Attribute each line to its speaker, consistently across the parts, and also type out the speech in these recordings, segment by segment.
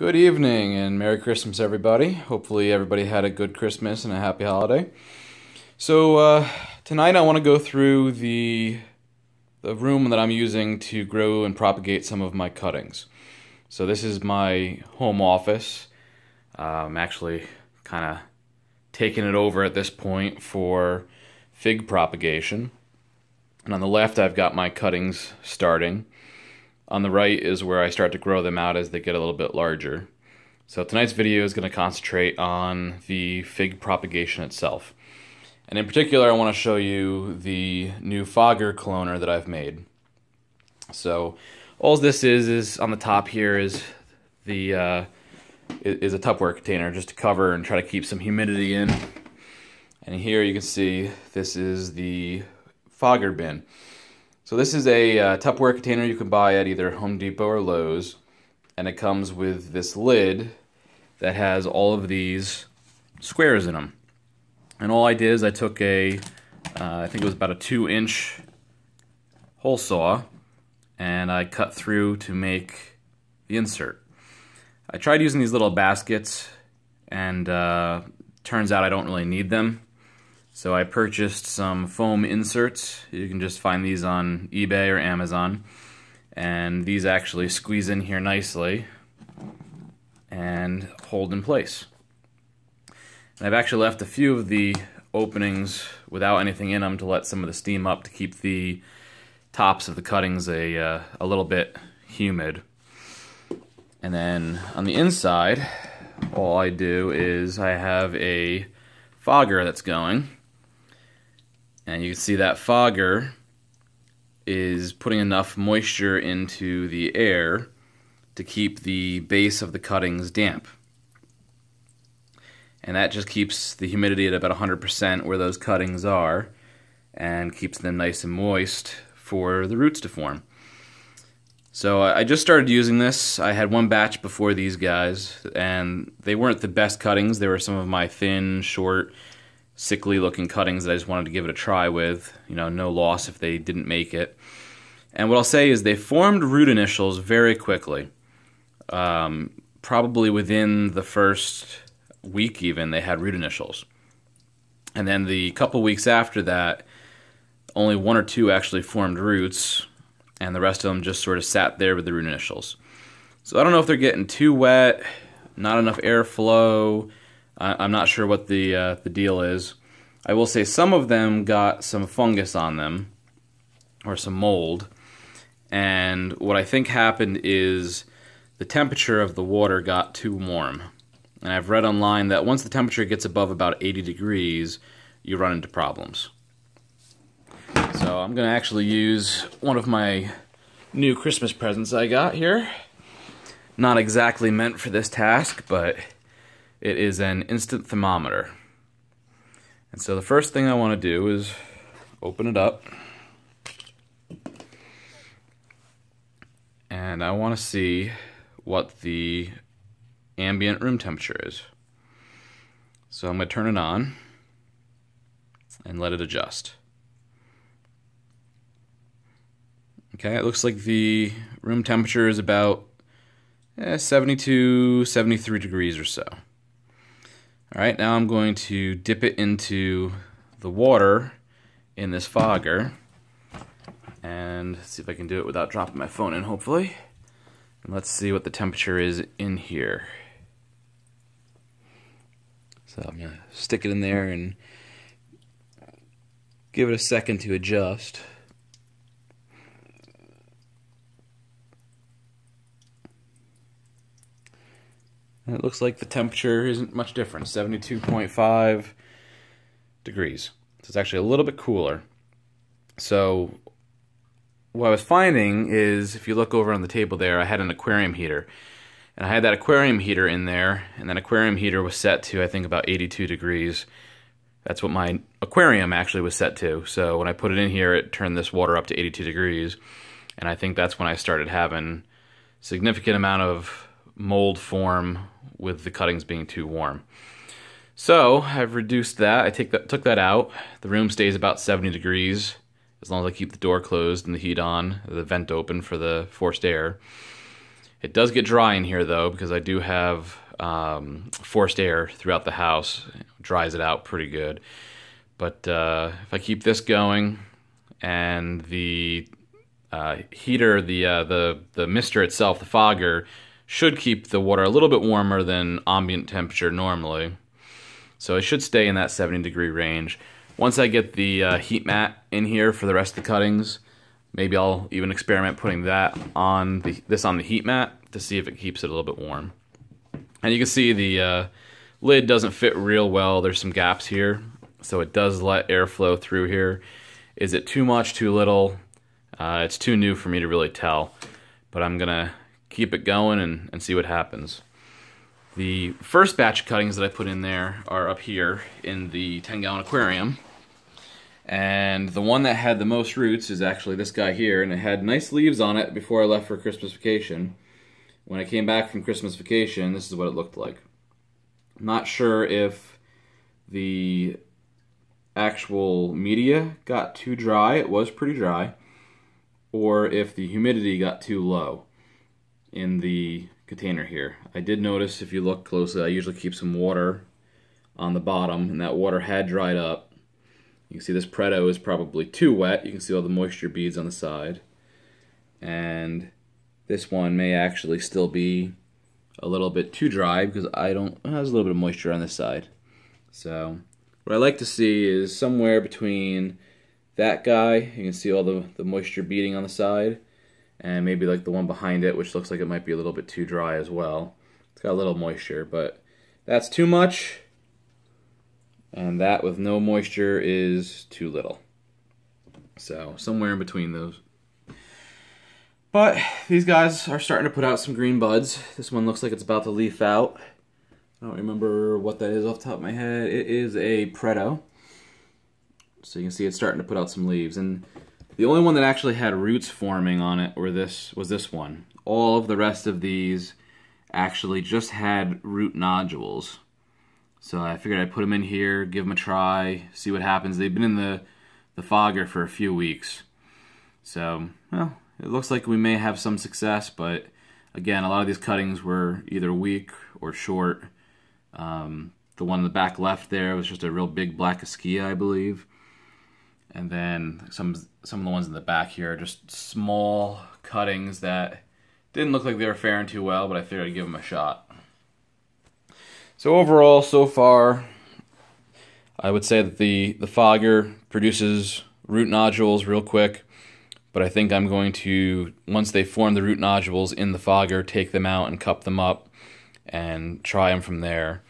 Speaker 1: Good evening and Merry Christmas, everybody. Hopefully, everybody had a good Christmas and a happy holiday. So, uh, tonight I want to go through the, the room that I'm using to grow and propagate some of my cuttings. So, this is my home office. Uh, I'm actually kind of taking it over at this point for fig propagation. And on the left, I've got my cuttings starting. On the right is where I start to grow them out as they get a little bit larger. So tonight's video is going to concentrate on the fig propagation itself. And in particular, I want to show you the new fogger cloner that I've made. So all this is, is on the top here is the uh, is a Tupperware container just to cover and try to keep some humidity in. And here you can see this is the fogger bin. So this is a uh, Tupperware container you can buy at either Home Depot or Lowe's, and it comes with this lid that has all of these squares in them. And all I did is I took a, uh, I think it was about a two inch hole saw, and I cut through to make the insert. I tried using these little baskets, and uh, turns out I don't really need them. So I purchased some foam inserts. You can just find these on eBay or Amazon. And these actually squeeze in here nicely and hold in place. And I've actually left a few of the openings without anything in them to let some of the steam up to keep the tops of the cuttings a, uh, a little bit humid. And then on the inside, all I do is I have a fogger that's going and you can see that fogger is putting enough moisture into the air to keep the base of the cuttings damp. And that just keeps the humidity at about 100% where those cuttings are and keeps them nice and moist for the roots to form. So I just started using this. I had one batch before these guys, and they weren't the best cuttings. They were some of my thin, short, sickly looking cuttings that I just wanted to give it a try with. You know, no loss if they didn't make it. And what I'll say is they formed root initials very quickly. Um, probably within the first week, even, they had root initials. And then the couple weeks after that, only one or two actually formed roots, and the rest of them just sort of sat there with the root initials. So I don't know if they're getting too wet, not enough airflow, I, am not sure what the uh, the deal is. I will say some of them got some fungus on them, or some mold. And what I think happened is the temperature of the water got too warm. And I've read online that once the temperature gets above about 80 degrees, you run into problems. So I'm going to actually use one of my new Christmas presents I got here. Not exactly meant for this task, but it is an instant thermometer. And so the first thing I want to do is open it up. And I want to see what the ambient room temperature is. So I'm going to turn it on and let it adjust. Okay, it looks like the room temperature is about eh, 72, 73 degrees or so. All right, now I'm going to dip it into the water in this fogger and see if I can do it without dropping my phone in, hopefully. And let's see what the temperature is in here. So I'm going to stick it in there and give it a second to adjust. And it looks like the temperature isn't much different, 72.5 degrees. So it's actually a little bit cooler. So what I was finding is, if you look over on the table there, I had an aquarium heater. And I had that aquarium heater in there, and that aquarium heater was set to, I think, about 82 degrees. That's what my aquarium actually was set to. So when I put it in here, it turned this water up to 82 degrees. And I think that's when I started having significant amount of mold form with the cuttings being too warm. So I've reduced that. I take that, took that out. The room stays about 70 degrees as long as I keep the door closed and the heat on, the vent open for the forced air. It does get dry in here though because I do have um, forced air throughout the house. It dries it out pretty good. But uh, if I keep this going and the uh, heater, the uh, the the mister itself, the fogger, should keep the water a little bit warmer than ambient temperature normally. So it should stay in that 70 degree range. Once I get the uh, heat mat in here for the rest of the cuttings, maybe I'll even experiment putting that on the this on the heat mat to see if it keeps it a little bit warm. And you can see the uh, lid doesn't fit real well. There's some gaps here, so it does let airflow through here. Is it too much, too little? Uh, it's too new for me to really tell, but I'm gonna keep it going and, and see what happens. The first batch of cuttings that I put in there are up here in the 10 gallon aquarium. And the one that had the most roots is actually this guy here, and it had nice leaves on it before I left for Christmas vacation. When I came back from Christmas vacation, this is what it looked like. not sure if the actual media got too dry, it was pretty dry, or if the humidity got too low in the container here. I did notice if you look closely, I usually keep some water on the bottom, and that water had dried up. You can see this Preto is probably too wet. You can see all the moisture beads on the side. And this one may actually still be a little bit too dry because I don't, it has a little bit of moisture on this side. So what I like to see is somewhere between that guy, you can see all the, the moisture beading on the side, and maybe like the one behind it, which looks like it might be a little bit too dry as well. It's got a little moisture, but that's too much, and that with no moisture is too little. So somewhere in between those. But these guys are starting to put out some green buds. This one looks like it's about to leaf out. I don't remember what that is off the top of my head. It is a Preto. So you can see it's starting to put out some leaves. And the only one that actually had roots forming on it were this was this one. All of the rest of these actually just had root nodules. So I figured I'd put them in here, give them a try, see what happens. They've been in the, the fogger for a few weeks. So, well, it looks like we may have some success, but again, a lot of these cuttings were either weak or short. Um, the one in the back left there was just a real big black Ischia, I believe. And then some some of the ones in the back here are just small cuttings that didn't look like they were faring too well, but I figured I'd give them a shot. So overall, so far, I would say that the, the fogger produces root nodules real quick, but I think I'm going to, once they form the root nodules in the fogger, take them out and cup them up and try them from there.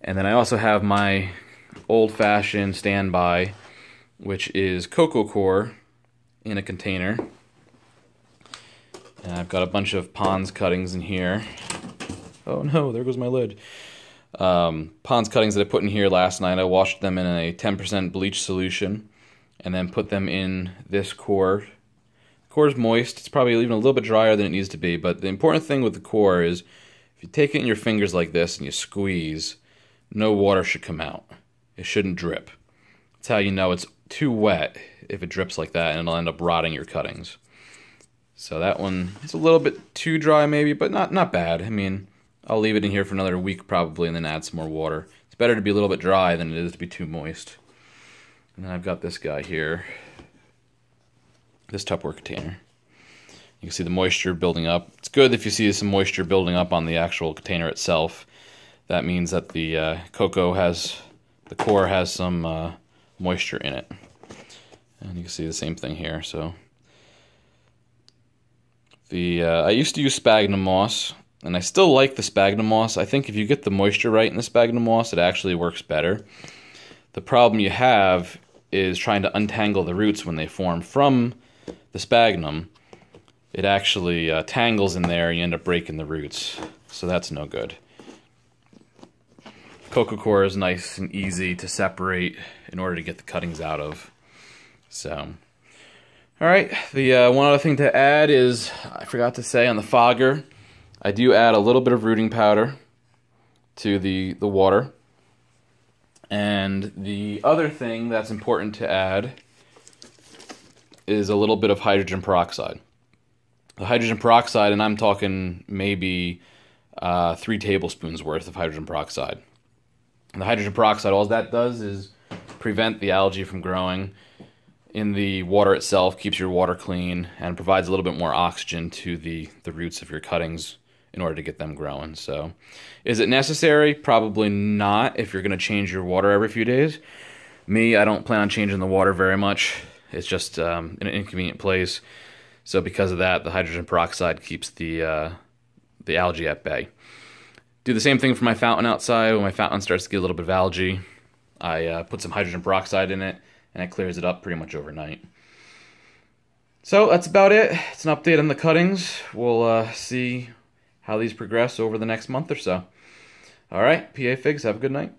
Speaker 1: And then I also have my old-fashioned standby, which is coco coir in a container. And I've got a bunch of Pond's cuttings in here. Oh no, there goes my lid. Um, Pond's cuttings that I put in here last night, I washed them in a 10% bleach solution and then put them in this coir. The coir is moist. It's probably even a little bit drier than it needs to be, but the important thing with the coir is if you take it in your fingers like this and you squeeze, no water should come out. It shouldn't drip. That's how you know it's too wet if it drips like that and it'll end up rotting your cuttings. So that one is a little bit too dry maybe, but not not bad. I mean, I'll leave it in here for another week probably and then add some more water. It's better to be a little bit dry than it is to be too moist. And then I've got this guy here. This Tupperware container. You can see the moisture building up. It's good if you see some moisture building up on the actual container itself. That means that the uh, cocoa has, the coir has some uh, moisture in it. And you can see the same thing here. So the uh, I used to use sphagnum moss, and I still like the sphagnum moss. I think if you get the moisture right in the sphagnum moss, it actually works better. The problem you have is trying to untangle the roots when they form from the sphagnum. It actually uh, tangles in there, and you end up breaking the roots. So that's no good. Coco coir is nice and easy to separate in order to get the cuttings out of. So, all right. The uh, one other thing to add is I forgot to say on the fogger, I do add a little bit of rooting powder to the the water. And the other thing that's important to add is a little bit of hydrogen peroxide. the hydrogen peroxide, and I'm talking maybe uh, three tablespoons worth of hydrogen peroxide. And the hydrogen peroxide, all that does is prevent the algae from growing in the water itself, keeps your water clean, and provides a little bit more oxygen to the, the roots of your cuttings in order to get them growing. So, is it necessary? Probably not if you're going to change your water every few days. Me, I don't plan on changing the water very much. It's just um, in an inconvenient place. So, because of that, the hydrogen peroxide keeps the uh, the algae at bay. Do the same thing for my fountain outside. When my fountain starts to get a little bit of algae, I uh, put some hydrogen peroxide in it, and it clears it up pretty much overnight. So that's about it. It's an update on the cuttings. We'll uh, see how these progress over the next month or so. All right, PA Figs, have a good night.